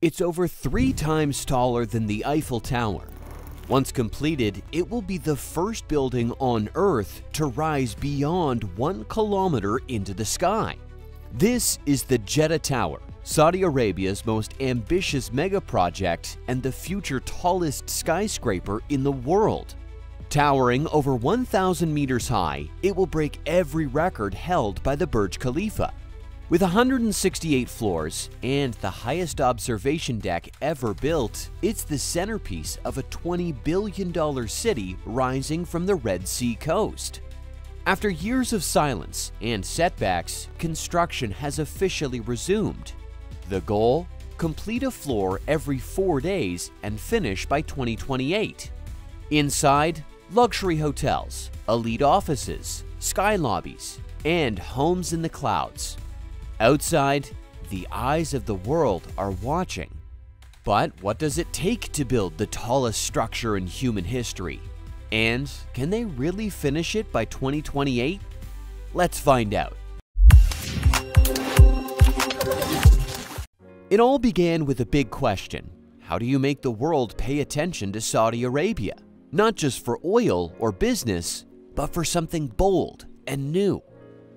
It's over three times taller than the Eiffel Tower. Once completed, it will be the first building on Earth to rise beyond one kilometer into the sky. This is the Jeddah Tower, Saudi Arabia's most ambitious mega project and the future tallest skyscraper in the world. Towering over 1,000 meters high, it will break every record held by the Burj Khalifa. With 168 floors and the highest observation deck ever built, it's the centerpiece of a $20 billion city rising from the Red Sea coast. After years of silence and setbacks, construction has officially resumed. The goal? Complete a floor every four days and finish by 2028. Inside, luxury hotels, elite offices, sky lobbies, and homes in the clouds. Outside, the eyes of the world are watching. But what does it take to build the tallest structure in human history? And can they really finish it by 2028? Let's find out. It all began with a big question. How do you make the world pay attention to Saudi Arabia? Not just for oil or business, but for something bold and new.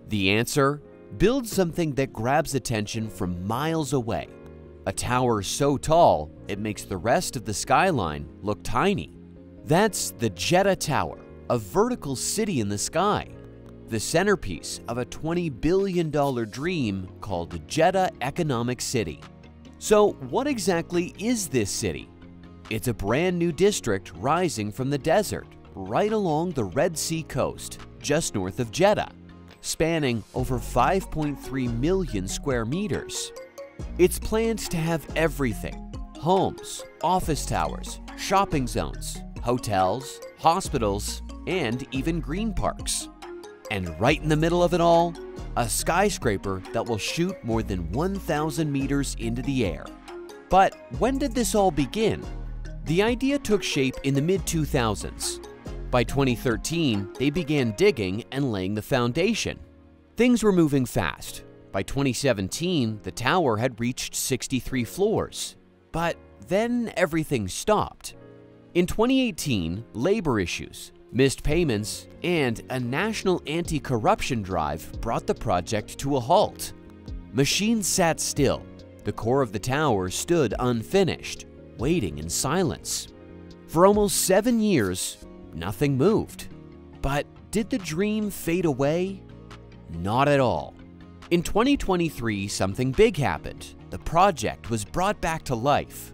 The answer? Build something that grabs attention from miles away. A tower so tall, it makes the rest of the skyline look tiny. That's the Jeddah Tower, a vertical city in the sky, the centerpiece of a $20 billion dream called the Jeddah Economic City. So, what exactly is this city? It's a brand new district rising from the desert, right along the Red Sea coast, just north of Jeddah, spanning over 5.3 million square meters. It's planned to have everything homes, office towers, shopping zones, hotels, hospitals, and even green parks. And right in the middle of it all, a skyscraper that will shoot more than 1,000 meters into the air. But when did this all begin? The idea took shape in the mid 2000s. By 2013, they began digging and laying the foundation. Things were moving fast. By 2017, the tower had reached 63 floors. But then everything stopped. In 2018, labor issues, Missed payments and a national anti corruption drive brought the project to a halt. Machines sat still. The core of the tower stood unfinished, waiting in silence. For almost seven years, nothing moved. But did the dream fade away? Not at all. In 2023, something big happened. The project was brought back to life.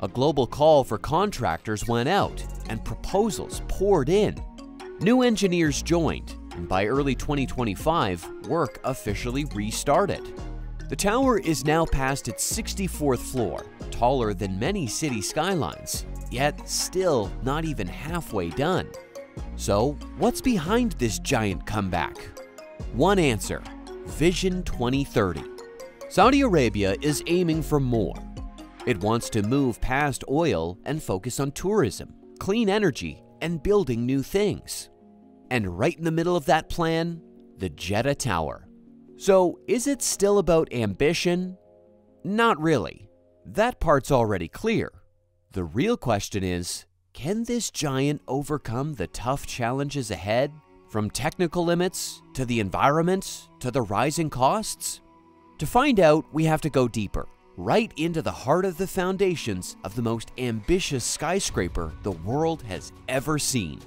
A global call for contractors went out, and proposals poured in. New engineers joined, and by early 2025, work officially restarted. The tower is now past its 64th floor, taller than many city skylines, yet still not even halfway done. So, what's behind this giant comeback? One answer Vision 2030. Saudi Arabia is aiming for more. It wants to move past oil and focus on tourism, clean energy, and building new things. And right in the middle of that plan, the Jeddah Tower. So, is it still about ambition? Not really. That part's already clear. The real question is can this giant overcome the tough challenges ahead, from technical limits to the environment to the rising costs? To find out, we have to go deeper right into the heart of the foundations of the most ambitious skyscraper the world has ever seen.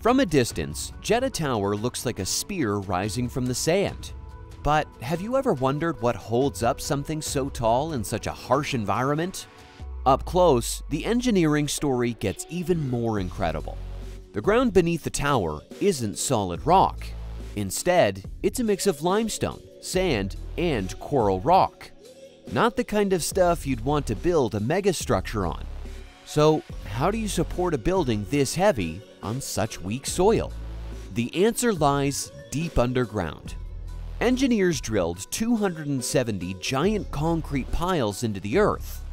From a distance, Jeddah Tower looks like a spear rising from the sand. But have you ever wondered what holds up something so tall in such a harsh environment? Up close, the engineering story gets even more incredible. The ground beneath the tower isn't solid rock. Instead, it's a mix of limestone, sand, and coral rock. Not the kind of stuff you'd want to build a megastructure on. So, how do you support a building this heavy on such weak soil? The answer lies deep underground. Engineers drilled 270 giant concrete piles into the earth.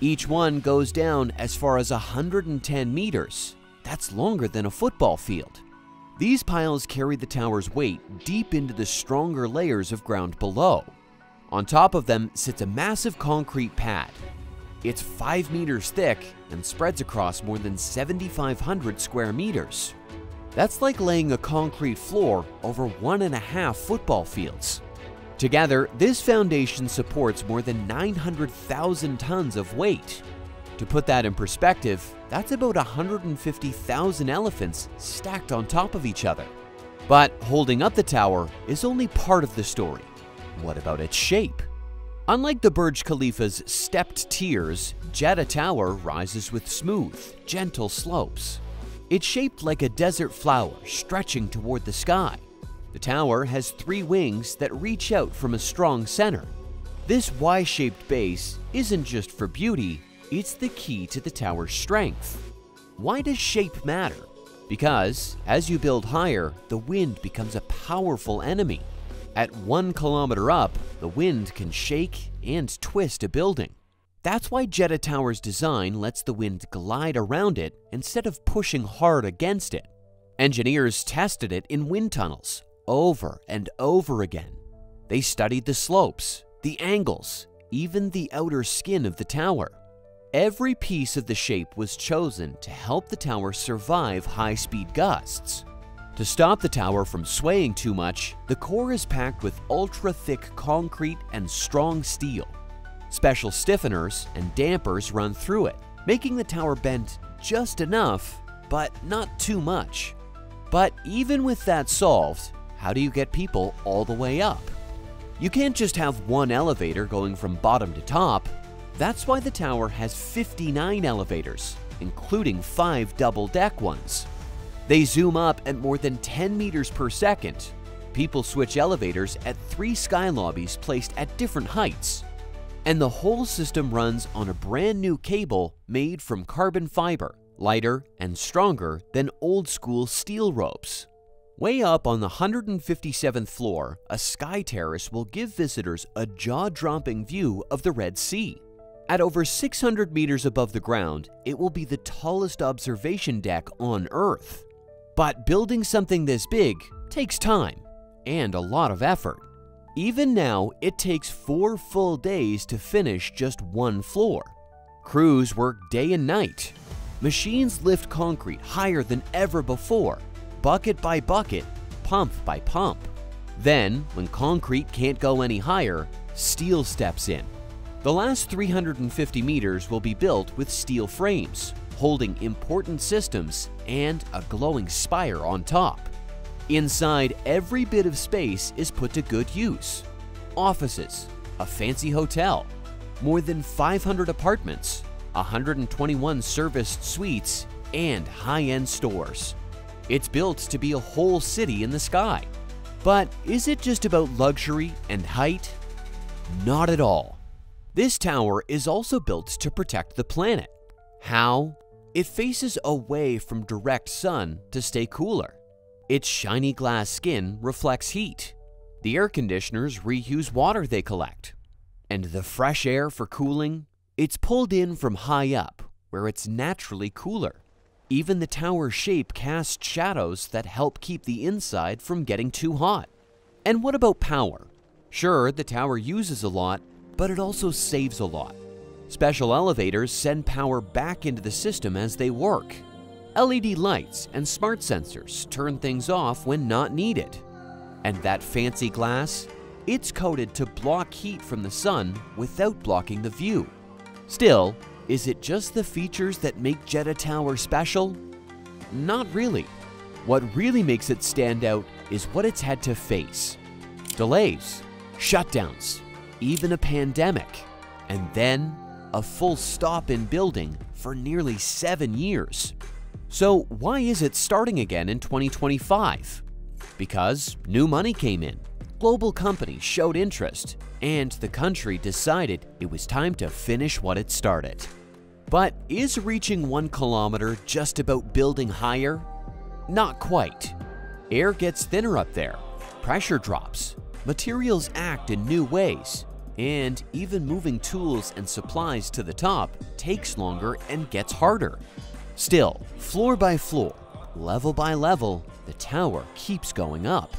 Each one goes down as far as 110 meters. That's longer than a football field. These piles carry the tower's weight deep into the stronger layers of ground below. On top of them sits a massive concrete pad. It's 5 meters thick and spreads across more than 7,500 square meters. That's like laying a concrete floor over one and a half football fields. Together, this foundation supports more than 900,000 tons of weight. To put that in perspective, that's about 150,000 elephants stacked on top of each other. But holding up the tower is only part of the story. What about its shape? Unlike the Burj Khalifa's stepped tiers, Jeddah Tower rises with smooth, gentle slopes. It's shaped like a desert flower stretching toward the sky. The tower has three wings that reach out from a strong center. This Y-shaped base isn't just for beauty, it's the key to the tower's strength. Why does shape matter? Because as you build higher, the wind becomes a powerful enemy. At one kilometer up, the wind can shake and twist a building. That's why Jeddah Tower's design lets the wind glide around it instead of pushing hard against it. Engineers tested it in wind tunnels over and over again. They studied the slopes, the angles, even the outer skin of the tower. Every piece of the shape was chosen to help the tower survive high-speed gusts. To stop the tower from swaying too much, the core is packed with ultra-thick concrete and strong steel. Special stiffeners and dampers run through it, making the tower bend just enough, but not too much. But even with that solved, how do you get people all the way up? You can't just have one elevator going from bottom to top. That's why the tower has 59 elevators, including five double-deck ones. They zoom up at more than 10 meters per second. People switch elevators at three sky lobbies placed at different heights. And the whole system runs on a brand new cable made from carbon fiber, lighter and stronger than old school steel ropes. Way up on the 157th floor, a sky terrace will give visitors a jaw-dropping view of the Red Sea. At over 600 meters above the ground, it will be the tallest observation deck on Earth. But building something this big takes time and a lot of effort. Even now, it takes four full days to finish just one floor. Crews work day and night. Machines lift concrete higher than ever before, bucket by bucket, pump by pump. Then, when concrete can't go any higher, steel steps in. The last 350 meters will be built with steel frames, holding important systems and a glowing spire on top. Inside, every bit of space is put to good use. Offices, a fancy hotel, more than 500 apartments, 121 serviced suites, and high-end stores. It's built to be a whole city in the sky. But is it just about luxury and height? Not at all. This tower is also built to protect the planet. How? It faces away from direct sun to stay cooler. Its shiny glass skin reflects heat. The air conditioners reuse water they collect. And the fresh air for cooling? It's pulled in from high up, where it's naturally cooler. Even the tower's shape casts shadows that help keep the inside from getting too hot. And what about power? Sure, the tower uses a lot, but it also saves a lot. Special elevators send power back into the system as they work. LED lights and smart sensors turn things off when not needed. And that fancy glass? It's coated to block heat from the sun without blocking the view. Still, is it just the features that make Jeddah Tower special? Not really. What really makes it stand out is what it's had to face. Delays, shutdowns, even a pandemic, and then a full stop in building for nearly seven years. So why is it starting again in 2025? Because new money came in, global companies showed interest, and the country decided it was time to finish what it started. But is reaching one kilometer just about building higher? Not quite. Air gets thinner up there, pressure drops, materials act in new ways, and even moving tools and supplies to the top takes longer and gets harder. Still, floor by floor, level by level, the tower keeps going up.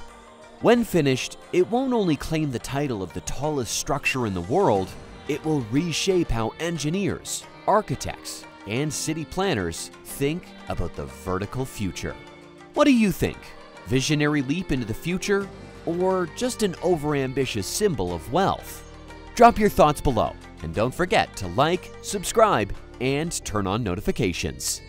When finished, it won't only claim the title of the tallest structure in the world, It will reshape how engineers, architects, and city planners think about the vertical future. What do you think? Visionary leap into the future or just an overambitious symbol of wealth? Drop your thoughts below and don't forget to like, subscribe, and turn on notifications.